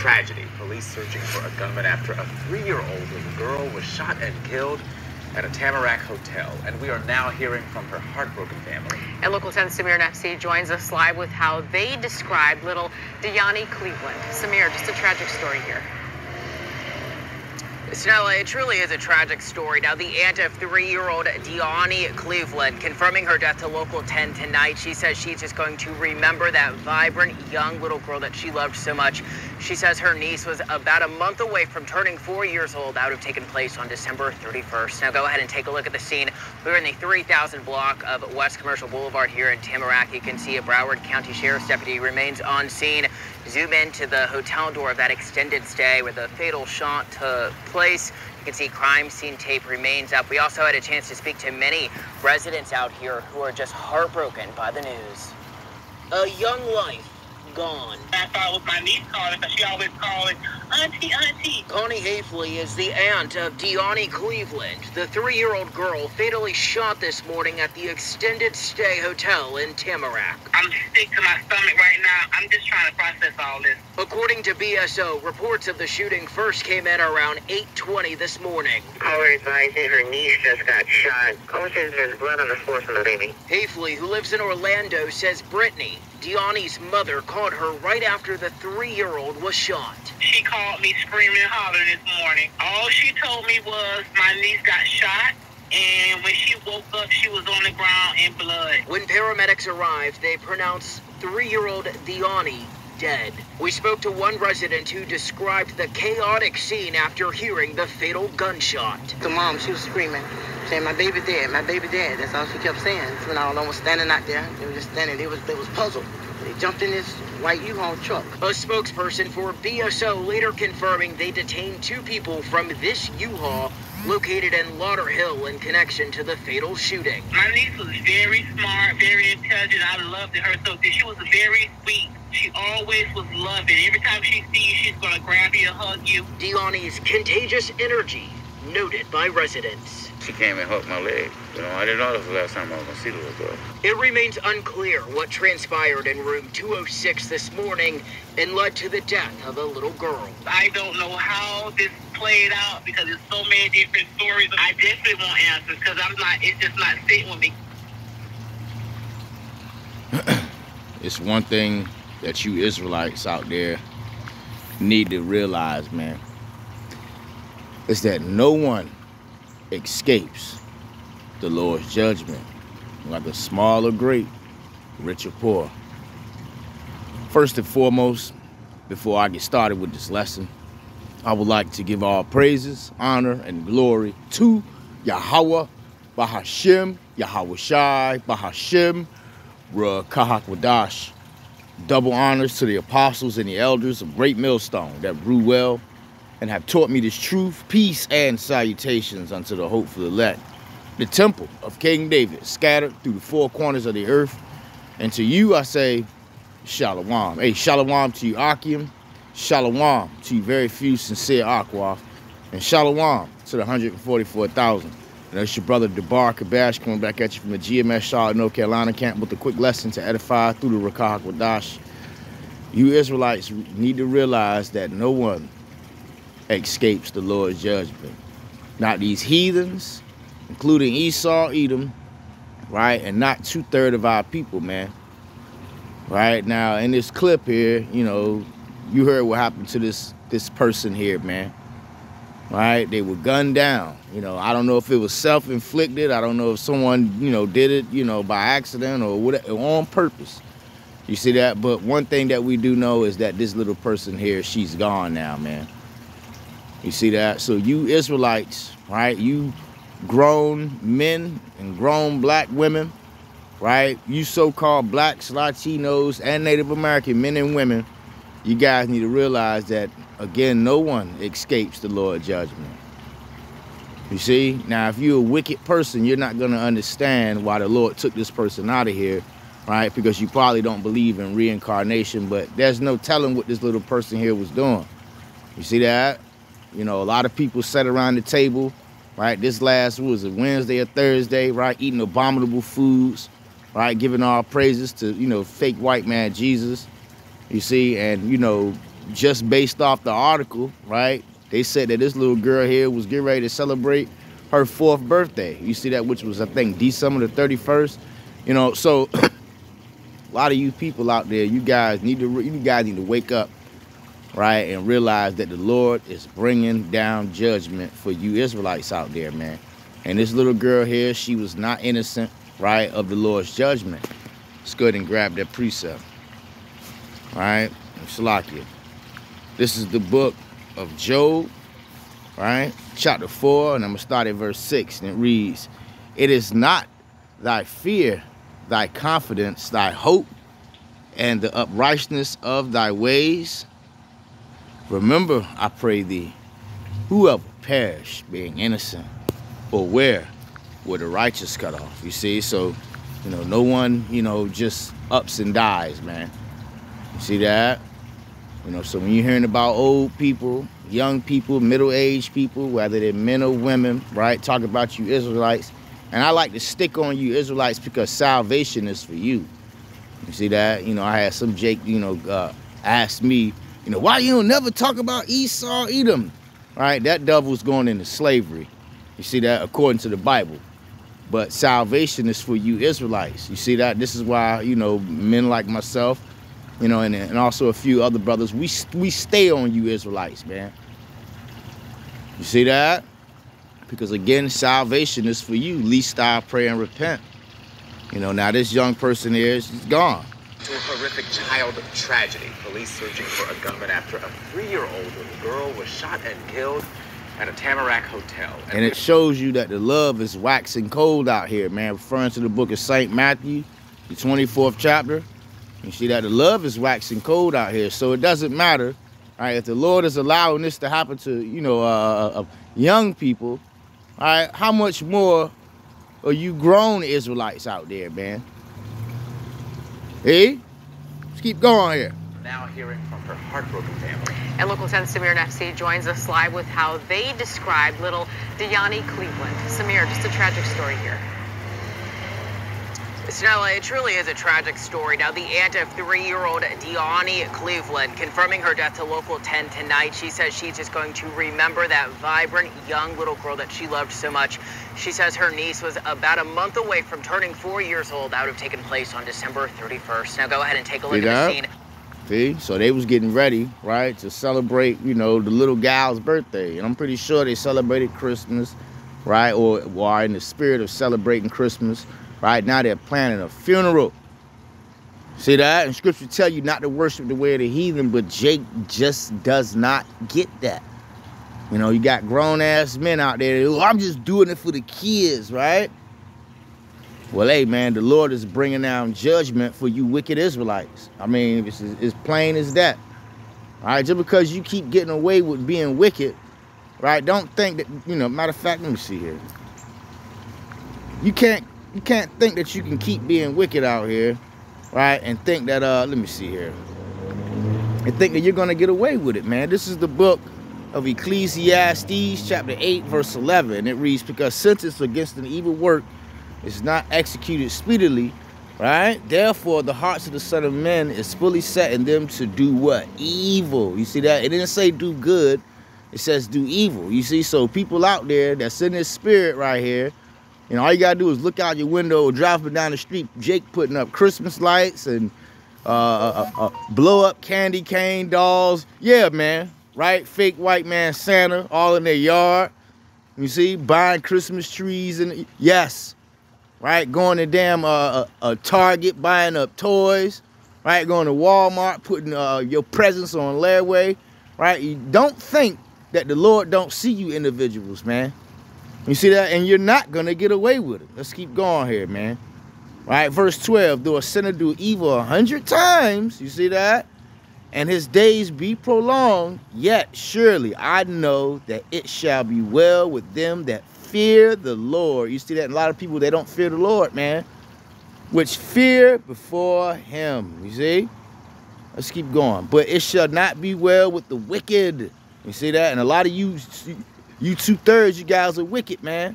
tragedy. Police searching for a gunman after a three-year-old little girl was shot and killed at a Tamarac hotel. And we are now hearing from her heartbroken family. And local 10 Samir Nefsi joins us live with how they describe little Diani Cleveland. Samir, just a tragic story here. Sanela, it truly is a tragic story. Now, the aunt of three-year-old Diani Cleveland confirming her death to Local 10 tonight. She says she's just going to remember that vibrant young little girl that she loved so much. She says her niece was about a month away from turning four years old. That would have taken place on December 31st. Now, go ahead and take a look at the scene. We're in the 3000 block of West Commercial Boulevard here in Tamarac. You can see a Broward County Sheriff's deputy remains on scene. Zoom in to the hotel door of that extended stay where the fatal shot took place. You can see crime scene tape remains up. We also had a chance to speak to many residents out here who are just heartbroken by the news. A young life gone. I thought it was my niece calling because she always calling Auntie, Auntie. Connie Hafley is the aunt of Diani Cleveland, the three-year-old girl fatally shot this morning at the extended stay hotel in Tamarac. I'm sick to my stomach right now. I'm just trying to process all this. According to BSO, reports of the shooting first came in around 8.20 this morning. Caller advising her niece just got shot. Caller says there's blood on the floor from the baby. Hafley, who lives in Orlando, says Brittany, Diani's mother, called her right after the three-year-old was shot. She called me screaming and hollering this morning. All she told me was my niece got shot. And when she woke up, she was on the ground in blood. When paramedics arrived, they pronounced three-year-old Diani dead. We spoke to one resident who described the chaotic scene after hearing the fatal gunshot. The mom, she was screaming, saying, "My baby dead, my baby dead." That's all she kept saying. When them was standing out there, they were just standing. They was they was puzzled. They jumped in this white U-Haul truck. A spokesperson for BSO later confirming they detained two people from this U-Haul located in Lauderhill in connection to the fatal shooting. My niece was very smart, very intelligent. I loved her so she was very sweet. She always was loving. Every time she sees you, she's gonna grab you and hug you. Diani's contagious energy noted by residents. She came and hugged my leg. You know, I didn't know this was the last time I was gonna see the little girl. It remains unclear what transpired in room 206 this morning and led to the death of a little girl. I don't know how this played out because there's so many different stories. I definitely want answers because I'm not. It's just not sitting with me. it's one thing that you Israelites out there need to realize, man, is that no one escapes the Lord's judgment, whether small or great, rich or poor. First and foremost, before I get started with this lesson, I would like to give all praises, honor, and glory to Yahweh, Bahashim, Yahweh Shai, Bahashim, Wadash. Double honors to the apostles and the elders of Great Millstone that brew well and have taught me this truth, peace, and salutations unto the hopeful elect. The temple of King David scattered through the four corners of the earth. And to you I say, Shalom. Hey, Shalom to you, Akim. Shalom to you, very few sincere Aqua. And Shalom to the 144,000. And that's your brother Dabar Kabash coming back at you from the GMS Charlotte, North Carolina camp with a quick lesson to edify through the Rakah Wadash. You Israelites need to realize that no one escapes the Lord's judgment. Not these heathens, including Esau, Edom, right? And not two-thirds of our people, man. Right now, in this clip here, you know, you heard what happened to this this person here, man right? They were gunned down. You know, I don't know if it was self-inflicted. I don't know if someone, you know, did it, you know, by accident or whatever, on purpose. You see that? But one thing that we do know is that this little person here, she's gone now, man. You see that? So you Israelites, right? You grown men and grown black women, right? You so-called blacks, Latinos, and Native American men and women, you guys need to realize that Again, no one escapes the Lord judgment. You see? Now, if you're a wicked person, you're not going to understand why the Lord took this person out of here, right? Because you probably don't believe in reincarnation, but there's no telling what this little person here was doing. You see that? You know, a lot of people sat around the table, right? This last, was it, Wednesday or Thursday, right? Eating abominable foods, right? Giving all praises to, you know, fake white man Jesus. You see? And, you know, just based off the article, right? They said that this little girl here was getting ready to celebrate her fourth birthday. You see that, which was I think December the 31st. You know, so a lot of you people out there, you guys need to you guys need to wake up, right, and realize that the Lord is bringing down judgment for you Israelites out there, man. And this little girl here, she was not innocent, right, of the Lord's judgment. Let's go ahead and grab that precept. All right, Shalakia. This is the book of Job, right? Chapter 4, and I'm going to start at verse 6, and it reads, It is not thy fear, thy confidence, thy hope, and the uprightness of thy ways. Remember, I pray thee, whoever perish being innocent, or where were the righteous cut off? You see, so, you know, no one, you know, just ups and dies, man. You see that? You know, so when you're hearing about old people, young people, middle-aged people, whether they're men or women, right, talk about you Israelites, and I like to stick on you Israelites because salvation is for you. You see that? You know, I had some Jake, you know, uh, ask me, you know, why you don't never talk about Esau, Edom? All right, that devil's going into slavery. You see that? According to the Bible. But salvation is for you Israelites. You see that? This is why, you know, men like myself, you know, and, and also a few other brothers, we, we stay on you Israelites, man. You see that? Because again, salvation is for you. Least I pray and repent. You know, now this young person here is gone. To a horrific child tragedy. Police searching for a gunman after a three-year-old little girl was shot and killed at a Tamarac hotel. And it shows you that the love is waxing cold out here, man. Referring to the book of St. Matthew, the 24th chapter. You see that the love is waxing cold out here. So it doesn't matter, right, if the Lord is allowing this to happen to, you know, uh, uh, young people, all right, how much more are you grown Israelites out there, man? Eh? Hey, let's keep going here. Now hearing from her heartbroken family. And local 10 Samir Nefsi joins us live with how they describe little Diani Cleveland. Samir, just a tragic story here. Sanela, it truly is a tragic story. Now, the aunt of three-year-old Diani Cleveland confirming her death to Local 10 tonight. She says she's just going to remember that vibrant young little girl that she loved so much. She says her niece was about a month away from turning four years old. That would have taken place on December 31st. Now, go ahead and take a look at the scene. See, so they was getting ready, right, to celebrate, you know, the little gal's birthday. And I'm pretty sure they celebrated Christmas, right, or, or are in the spirit of celebrating Christmas. Right now they're planning a funeral. See that? And scripture tell you not to worship the way of the heathen, but Jake just does not get that. You know, you got grown ass men out there. Oh, I'm just doing it for the kids, right? Well, hey, man, the Lord is bringing down judgment for you wicked Israelites. I mean, it's as plain as that. All right, just because you keep getting away with being wicked, right? Don't think that, you know, matter of fact, let me see here. You can't you can't think that you can keep being wicked out here, right? And think that uh let me see here. And think that you're gonna get away with it, man. This is the book of Ecclesiastes, chapter 8, verse 11. And It reads, Because sentence against an evil work is not executed speedily, right? Therefore, the hearts of the Son of Men is fully set in them to do what? Evil. You see that? It didn't say do good, it says do evil. You see, so people out there that's in this spirit right here, you know, all you gotta do is look out your window up down the street, Jake putting up Christmas lights and uh, uh, uh, blow up candy cane dolls. Yeah, man, right? Fake white man Santa all in their yard. You see, buying Christmas trees and yes, right? Going to damn uh, uh, uh, Target, buying up toys, right? Going to Walmart, putting uh, your presents on layaway, right? You don't think that the Lord don't see you individuals, man. You see that? And you're not going to get away with it. Let's keep going here, man. Right? Verse 12, though a sinner do evil a hundred times, you see that? And his days be prolonged, yet surely I know that it shall be well with them that fear the Lord. You see that? A lot of people, they don't fear the Lord, man. Which fear before him. You see? Let's keep going. But it shall not be well with the wicked. You see that? And a lot of you, you two-thirds, you guys are wicked, man.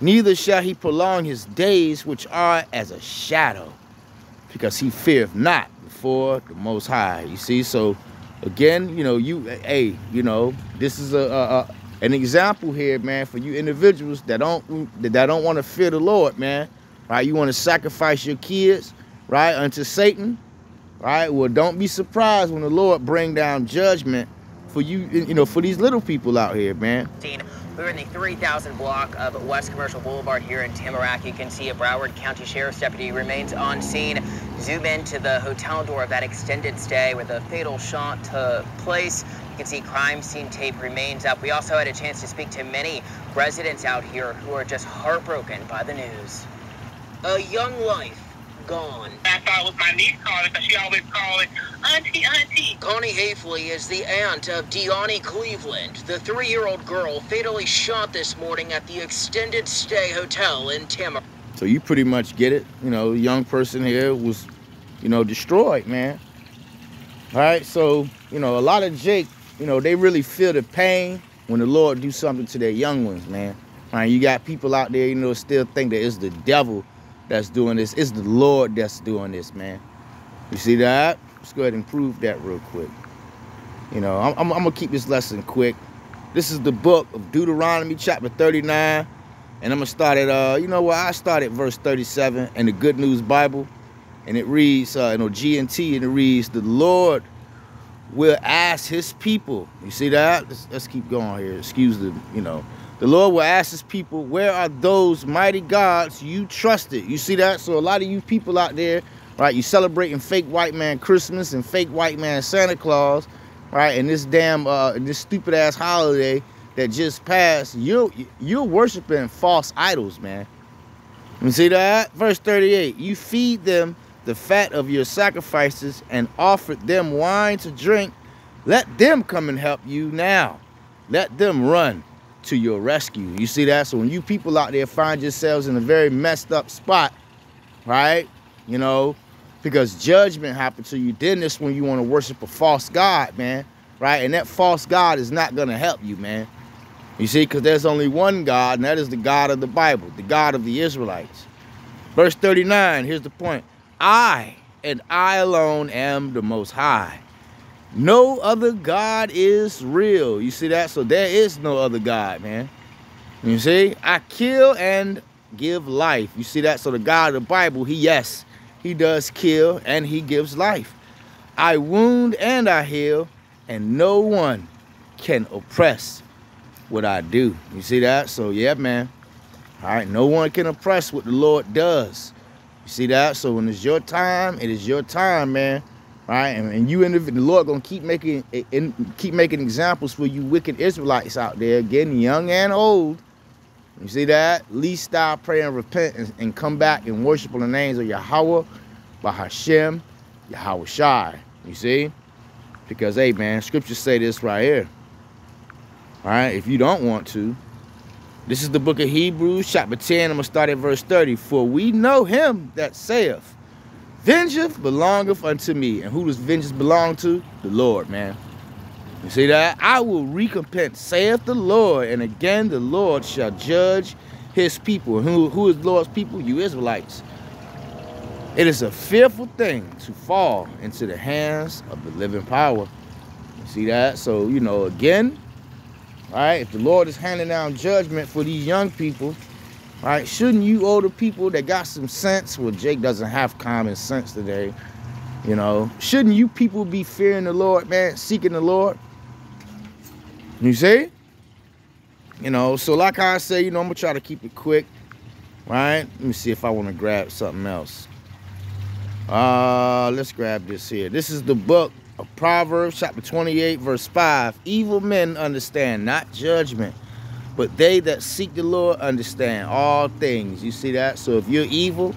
Neither shall he prolong his days, which are as a shadow, because he feareth not before the Most High. You see, so again, you know, you, hey, you know, this is a, a, a an example here, man, for you individuals that don't that don't want to fear the Lord, man. Right? You want to sacrifice your kids, right, unto Satan, right? Well, don't be surprised when the Lord bring down judgment for you, you know, for these little people out here, man. We're in the 3000 block of West Commercial Boulevard here in Tamarac. You can see a Broward County Sheriff's deputy remains on scene. Zoom in to the hotel door of that extended stay where the fatal shot took place. You can see crime scene tape remains up. We also had a chance to speak to many residents out here who are just heartbroken by the news. A young life gone. I thought it was my niece calling because she always called it Auntie, Auntie. Connie Hafley is the aunt of Diani Cleveland, the three-year-old girl fatally shot this morning at the extended stay hotel in Tamarac. So you pretty much get it. You know, young person here was, you know, destroyed, man. All right, so, you know, a lot of Jake, you know, they really feel the pain when the Lord do something to their young ones, man. All right, you got people out there, you know, still think that it's the devil that's doing this. It's the Lord that's doing this, man. You see that? Let's go ahead and prove that real quick. You know, I'm, I'm, I'm going to keep this lesson quick. This is the book of Deuteronomy, chapter 39. And I'm going to start at, uh, you know what? I started verse 37 in the Good News Bible. And it reads, uh, you know, G&T, and it reads, The Lord will ask his people. You see that? Let's, let's keep going here. Excuse the, you know, the Lord will ask his people, where are those mighty gods you trusted? You see that? So a lot of you people out there, right, you celebrating fake white man Christmas and fake white man Santa Claus, right, and this damn, uh, this stupid ass holiday that just passed, you're, you're worshiping false idols, man. You see that? Verse 38, you feed them the fat of your sacrifices and offered them wine to drink. Let them come and help you now. Let them run to your rescue. You see that? So when you people out there find yourselves in a very messed up spot, right? You know, because judgment happened to you, then this when you want to worship a false God, man, right? And that false God is not going to help you, man. You see, because there's only one God, and that is the God of the Bible, the God of the Israelites. Verse 39, here's the point. I and I alone am the most high. No other God is real. You see that? So there is no other God, man. You see? I kill and give life. You see that? So the God of the Bible, he, yes, he does kill and he gives life. I wound and I heal, and no one can oppress what I do. You see that? So yeah, man. All right, no one can oppress what the Lord does. You see that? So when it's your time, it is your time, man right? And, and you and the Lord gonna keep making and keep making examples for you wicked Israelites out there, getting young and old. You see that? Least stop, pray, and repent, and, and come back and worship on the names of Yahweh, Bahashem, Yahweh Shai. You see? Because hey, man, scriptures say this right here. All right, if you don't want to, this is the book of Hebrews, chapter 10. I'm gonna start at verse 30. For we know him that saith, Vengeance belongeth unto me. And who does vengeance belong to? The Lord, man. You see that? I will recompense, saith the Lord. And again, the Lord shall judge his people. Who, who is Lord's people? You Israelites. It is a fearful thing to fall into the hands of the living power. You see that? So, you know, again, all right, if the Lord is handing down judgment for these young people, right? Shouldn't you older people that got some sense? Well, Jake doesn't have common sense today. You know, shouldn't you people be fearing the Lord, man, seeking the Lord? You see? You know, so like I say, you know, I'm gonna try to keep it quick, right? Let me see if I want to grab something else. Uh, let's grab this here. This is the book of Proverbs, chapter 28, verse 5. Evil men understand not judgment, but they that seek the Lord understand all things. You see that? So if you're evil,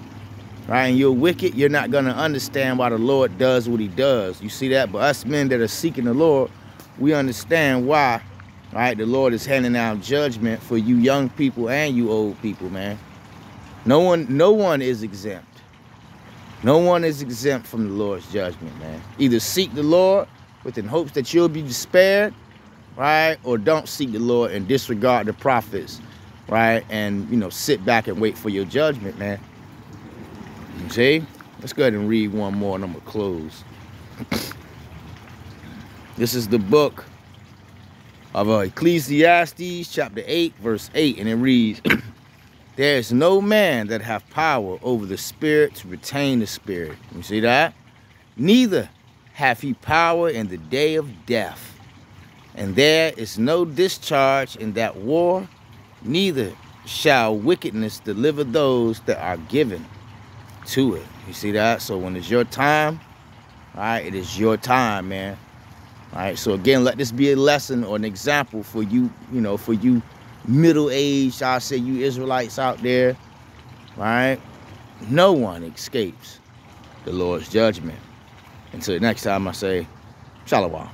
right, and you're wicked, you're not going to understand why the Lord does what he does. You see that? But us men that are seeking the Lord, we understand why, right, the Lord is handing out judgment for you young people and you old people, man. No one, no one is exempt. No one is exempt from the Lord's judgment, man. Either seek the Lord within hopes that you'll be spared, right? Or don't seek the Lord and disregard the prophets, right? And, you know, sit back and wait for your judgment, man. You see? Let's go ahead and read one more and I'm going to close. This is the book of uh, Ecclesiastes, chapter 8, verse 8, and it reads, There is no man that have power over the spirit to retain the spirit. You see that? Neither hath he power in the day of death. And there is no discharge in that war, neither shall wickedness deliver those that are given to it. You see that? So when it's your time, all right, it is your time, man. All right, so again, let this be a lesson or an example for you, you know, for you middle-aged, I say you Israelites out there, right? No one escapes the Lord's judgment. Until next time, I say, Shalom.